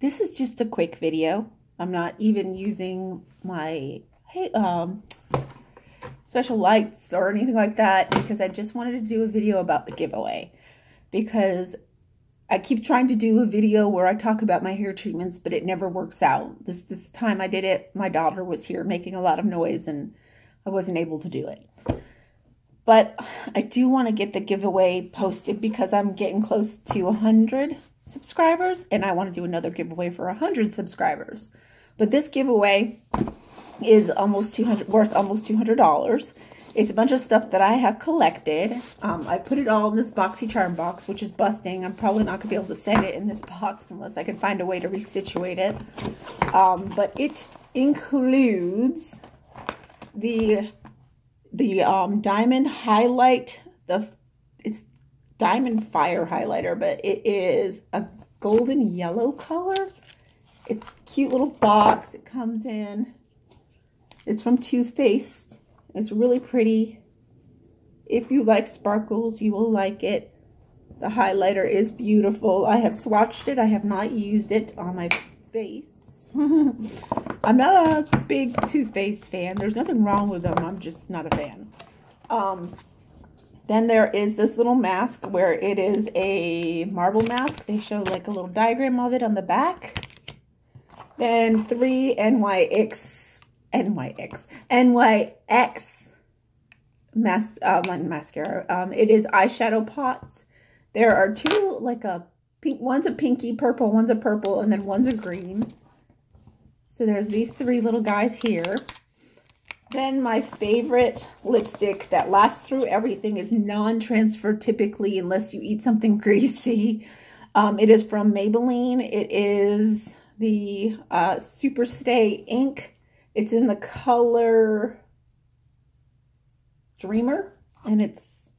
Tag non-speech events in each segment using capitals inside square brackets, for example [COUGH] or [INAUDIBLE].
this is just a quick video. I'm not even using my hey um special lights or anything like that because I just wanted to do a video about the giveaway because I keep trying to do a video where I talk about my hair treatments, but it never works out. This this time I did it, my daughter was here making a lot of noise and I wasn't able to do it. But I do want to get the giveaway posted because I'm getting close to 100 subscribers and I want to do another giveaway for 100 subscribers. But this giveaway is almost 200 worth almost $200. It's a bunch of stuff that I have collected. Um, I put it all in this BoxyCharm box, which is busting. I'm probably not going to be able to send it in this box unless I can find a way to resituate it. Um, but it includes the the um, diamond highlight. The It's diamond fire highlighter, but it is a golden yellow color. It's cute little box. It comes in it's from Too Faced. It's really pretty. If you like sparkles, you will like it. The highlighter is beautiful. I have swatched it. I have not used it on my face. [LAUGHS] I'm not a big Too Faced fan. There's nothing wrong with them. I'm just not a fan. Um, then there is this little mask where it is a marble mask. They show like a little diagram of it on the back. Then three NYX NYX. NYX mas uh, mascara. Um, it is eyeshadow pots. There are two, like a pink, one's a pinky purple, one's a purple, and then one's a green. So there's these three little guys here. Then my favorite lipstick that lasts through everything is non-transfer typically unless you eat something [LAUGHS] greasy. Um, it is from Maybelline. It is the uh, Superstay Ink it's in the color Dreamer, and it's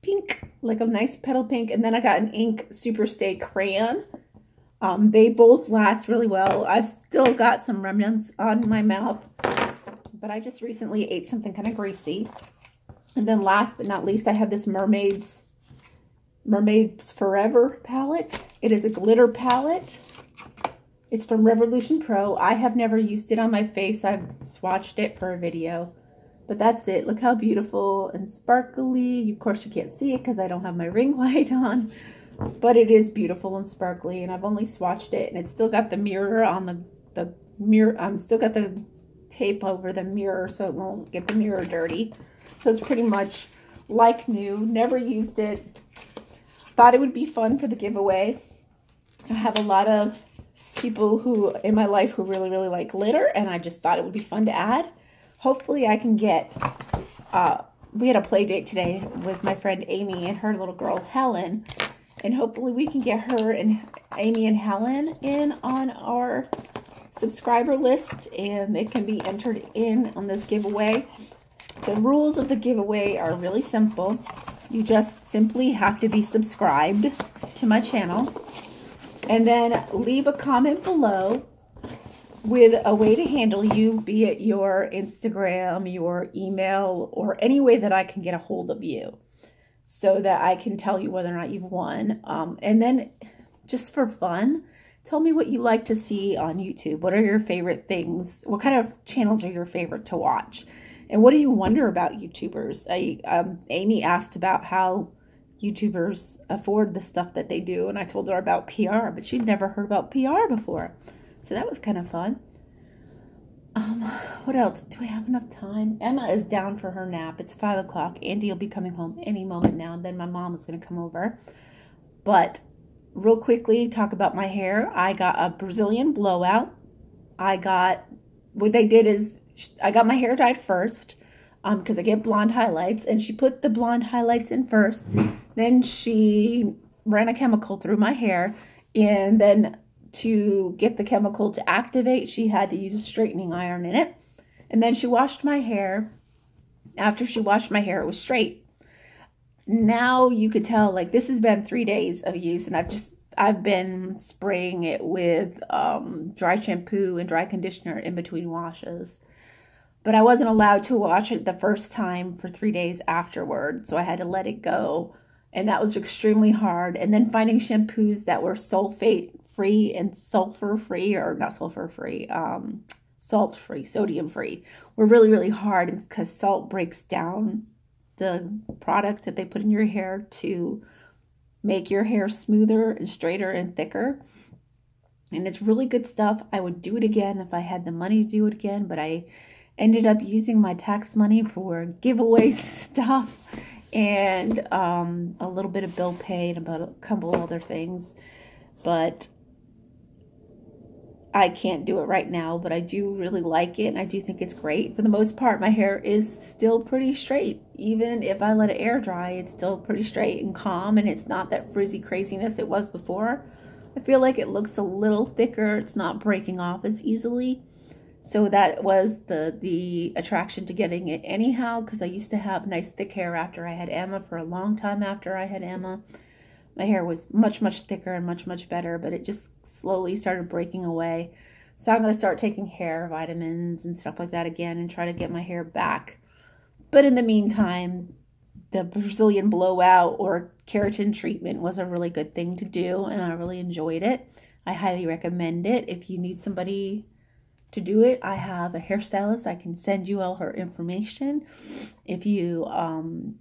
pink, like a nice petal pink. And then I got an ink Superstay crayon. Um, they both last really well. I've still got some remnants on my mouth, but I just recently ate something kind of greasy. And then last but not least, I have this Mermaids Mermaids Forever palette. It is a glitter palette. It's from Revolution Pro. I have never used it on my face. I've swatched it for a video. But that's it. Look how beautiful and sparkly. Of course, you can't see it because I don't have my [LAUGHS] ring light on. But it is beautiful and sparkly. And I've only swatched it. And it's still got the mirror on the, the mirror. I'm um, still got the tape over the mirror so it won't get the mirror dirty. So it's pretty much like new. Never used it. Thought it would be fun for the giveaway. I have a lot of people who in my life who really, really like litter, and I just thought it would be fun to add. Hopefully I can get, uh, we had a play date today with my friend Amy and her little girl Helen, and hopefully we can get her and Amy and Helen in on our subscriber list, and they can be entered in on this giveaway. The rules of the giveaway are really simple. You just simply have to be subscribed to my channel and then leave a comment below with a way to handle you, be it your Instagram, your email, or any way that I can get a hold of you so that I can tell you whether or not you've won. Um, and then just for fun, tell me what you like to see on YouTube. What are your favorite things? What kind of channels are your favorite to watch? And what do you wonder about YouTubers? I, um, Amy asked about how YouTubers afford the stuff that they do. And I told her about PR, but she'd never heard about PR before. So that was kind of fun. Um, what else? Do I have enough time? Emma is down for her nap. It's 5 o'clock. Andy will be coming home any moment now. And then my mom is going to come over. But real quickly, talk about my hair. I got a Brazilian blowout. I got, what they did is, I got my hair dyed first um because I get blonde highlights and she put the blonde highlights in first then she ran a chemical through my hair and then to get the chemical to activate she had to use a straightening iron in it and then she washed my hair after she washed my hair it was straight now you could tell like this has been three days of use and I've just I've been spraying it with um, dry shampoo and dry conditioner in between washes but I wasn't allowed to wash it the first time for three days afterward. So I had to let it go And that was extremely hard. And then finding shampoos that were sulfate free and sulfur free, or not sulfur free, um, salt free, sodium free, were really, really hard because salt breaks down the product that they put in your hair to make your hair smoother and straighter and thicker. And it's really good stuff. I would do it again if I had the money to do it again, but I ended up using my tax money for giveaway [LAUGHS] stuff and um, a little bit of bill pay and about a couple other things. But I can't do it right now, but I do really like it and I do think it's great. For the most part, my hair is still pretty straight. Even if I let it air dry, it's still pretty straight and calm and it's not that frizzy craziness it was before. I feel like it looks a little thicker. It's not breaking off as easily. So that was the the attraction to getting it anyhow because I used to have nice thick hair after I had Emma for a long time after I had Emma my hair was much, much thicker and much, much better, but it just slowly started breaking away. So I'm going to start taking hair vitamins and stuff like that again and try to get my hair back. But in the meantime, the Brazilian blowout or keratin treatment was a really good thing to do, and I really enjoyed it. I highly recommend it. If you need somebody to do it, I have a hairstylist. I can send you all her information. If you um,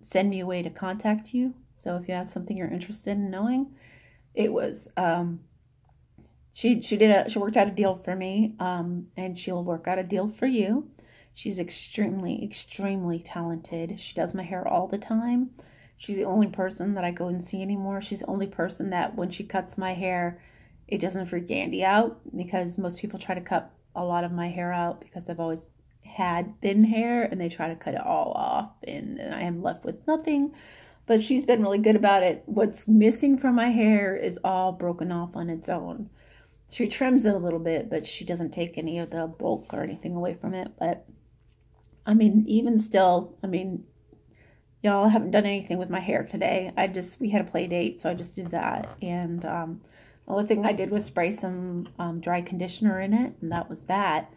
send me a way to contact you, so if that's something you're interested in knowing, it was um she she did a she worked out a deal for me um and she'll work out a deal for you. She's extremely extremely talented. She does my hair all the time. She's the only person that I go and see anymore. She's the only person that when she cuts my hair, it doesn't freak Andy out because most people try to cut a lot of my hair out because I've always had thin hair and they try to cut it all off and, and I am left with nothing but she's been really good about it. What's missing from my hair is all broken off on its own. She trims it a little bit, but she doesn't take any of the bulk or anything away from it. But I mean, even still, I mean, y'all haven't done anything with my hair today. I just, we had a play date, so I just did that. And um, the only thing I did was spray some um, dry conditioner in it, and that was that.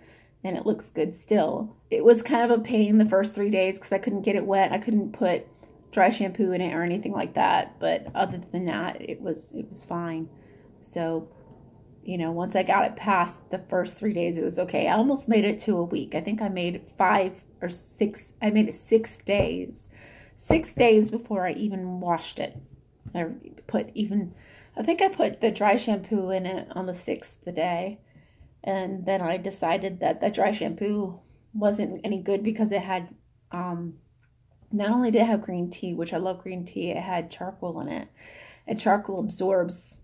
And it looks good still. It was kind of a pain the first three days because I couldn't get it wet. I couldn't put dry shampoo in it or anything like that. But other than that, it was it was fine. So, you know, once I got it past the first three days, it was okay. I almost made it to a week. I think I made five or six. I made it six days, six days before I even washed it. I put even, I think I put the dry shampoo in it on the sixth day. And then I decided that the dry shampoo wasn't any good because it had um, not only did it have green tea, which I love green tea, it had charcoal in it. And charcoal absorbs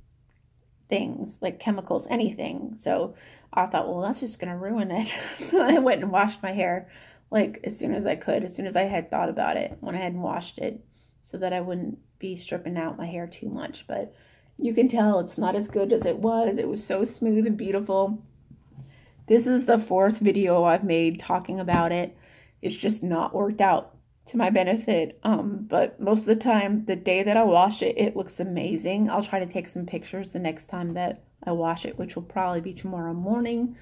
things like chemicals, anything. So I thought, well, that's just going to ruin it. [LAUGHS] so I went and washed my hair like as soon as I could, as soon as I had thought about it, went ahead and washed it so that I wouldn't be stripping out my hair too much. But you can tell it's not as good as it was. It was so smooth and beautiful. This is the fourth video I've made talking about it. It's just not worked out to my benefit. Um, but most of the time, the day that I wash it, it looks amazing. I'll try to take some pictures the next time that I wash it, which will probably be tomorrow morning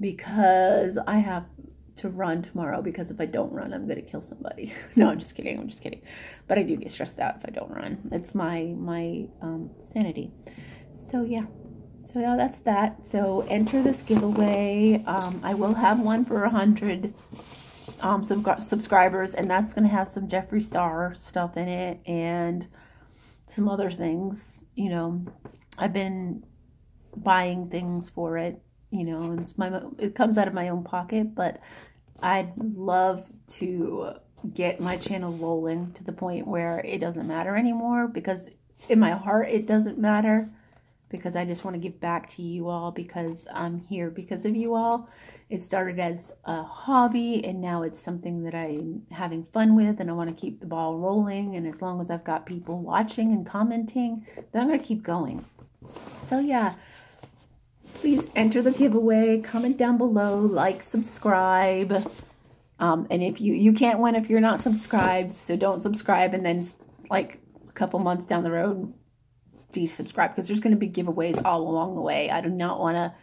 because I have to run tomorrow because if I don't run, I'm going to kill somebody. [LAUGHS] no, I'm just kidding. I'm just kidding. But I do get stressed out if I don't run. It's my, my um, sanity. So yeah. So yeah, that's that. So enter this giveaway. Um, I will have one for a hundred um, some subscribers, and that's going to have some Jeffree Star stuff in it and some other things. You know, I've been buying things for it. You know, it's my it comes out of my own pocket, but I'd love to get my channel rolling to the point where it doesn't matter anymore because in my heart it doesn't matter because I just want to give back to you all because I'm here because of you all. It started as a hobby and now it's something that I'm having fun with and I want to keep the ball rolling. And as long as I've got people watching and commenting, then I'm going to keep going. So yeah, please enter the giveaway, comment down below, like, subscribe. Um, and if you, you can't win if you're not subscribed, so don't subscribe and then like a couple months down the road, desubscribe because there's going to be giveaways all along the way. I do not want to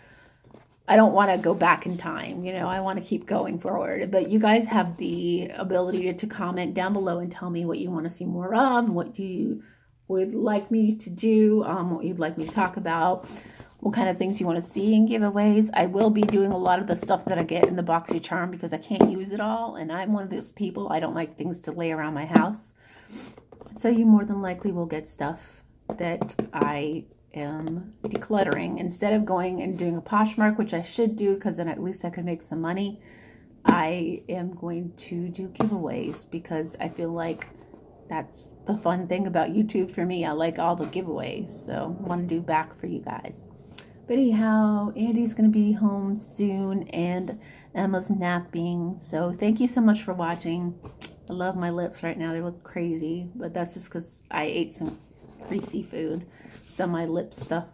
I don't want to go back in time. You know, I want to keep going forward. But you guys have the ability to, to comment down below and tell me what you want to see more of, what you would like me to do, um, what you'd like me to talk about, what kind of things you want to see in giveaways. I will be doing a lot of the stuff that I get in the boxy charm because I can't use it all. And I'm one of those people, I don't like things to lay around my house. So you more than likely will get stuff that I am decluttering. Instead of going and doing a Poshmark, which I should do because then at least I could make some money, I am going to do giveaways because I feel like that's the fun thing about YouTube for me. I like all the giveaways, so I want to do back for you guys. But anyhow, Andy's going to be home soon and Emma's napping. So thank you so much for watching. I love my lips right now. They look crazy, but that's just because I ate some greasy food. So my lip stuff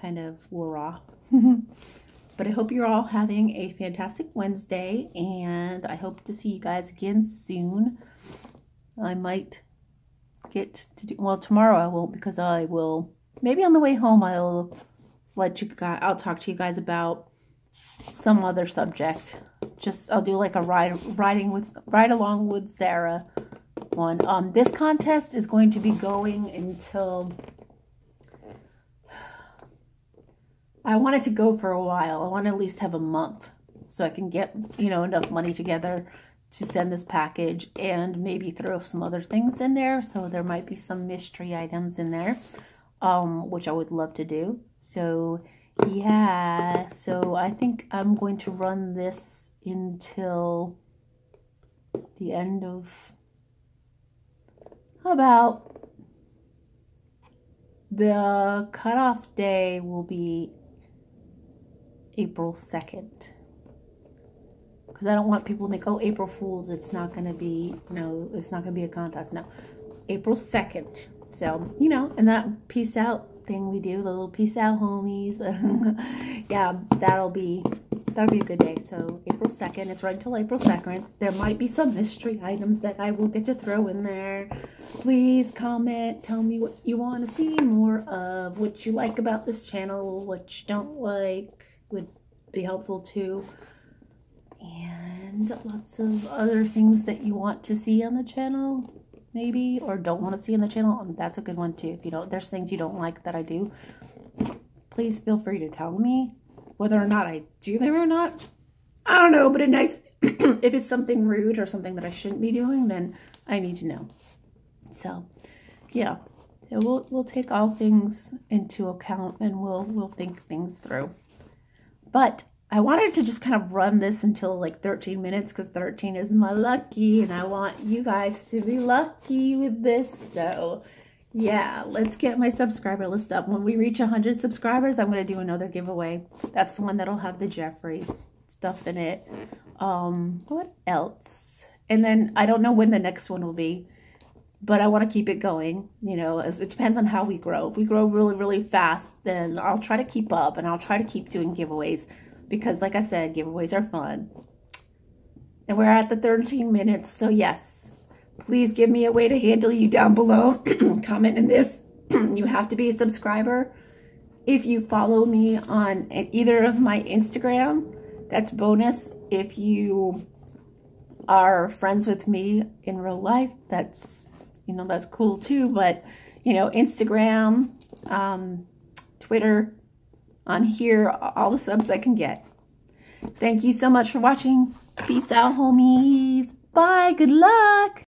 kind of wore off. [LAUGHS] but I hope you're all having a fantastic Wednesday and I hope to see you guys again soon. I might get to do, well, tomorrow I won't because I will, maybe on the way home I'll let you guys, I'll talk to you guys about some other subject. Just, I'll do like a ride, riding with, ride along with Sarah one. Um, this contest is going to be going until, I want it to go for a while. I want to at least have a month so I can get, you know, enough money together to send this package and maybe throw some other things in there. So there might be some mystery items in there, um, which I would love to do. So yeah, so I think I'm going to run this until the end of, about the cutoff day will be April 2nd because I don't want people to think, oh, April Fools, it's not going to be, no, it's not going to be a contest. No, April 2nd. So, you know, and that peace out thing we do, the little peace out homies. [LAUGHS] yeah, that'll be, that'll be a good day. So April 2nd, it's right until April 2nd. There might be some mystery items that I will get to throw in there. Please comment, tell me what you want to see more of, what you like about this channel, what you don't like would be helpful too and lots of other things that you want to see on the channel maybe or don't want to see on the channel that's a good one too if you don't there's things you don't like that I do please feel free to tell me whether or not I do them or not I don't know but a nice [CLEARS THROAT] if it's something rude or something that I shouldn't be doing then I need to know so yeah we'll we'll take all things into account and we'll we'll think things through but I wanted to just kind of run this until like 13 minutes because 13 is my lucky and I want you guys to be lucky with this. So yeah, let's get my subscriber list up. When we reach 100 subscribers, I'm going to do another giveaway. That's the one that'll have the Jeffree stuff in it. Um, what else? And then I don't know when the next one will be, but I want to keep it going. You know, as it depends on how we grow. If we grow really, really fast, then I'll try to keep up and I'll try to keep doing giveaways because like I said, giveaways are fun. And we're at the 13 minutes, so yes, please give me a way to handle you down below. [CLEARS THROAT] Comment in this. [CLEARS THROAT] you have to be a subscriber. If you follow me on either of my Instagram, that's bonus. If you are friends with me in real life, that's, you know, that's cool too. But, you know, Instagram, um, Twitter, on here all the subs I can get. Thank you so much for watching. Peace out, homies. Bye. Good luck.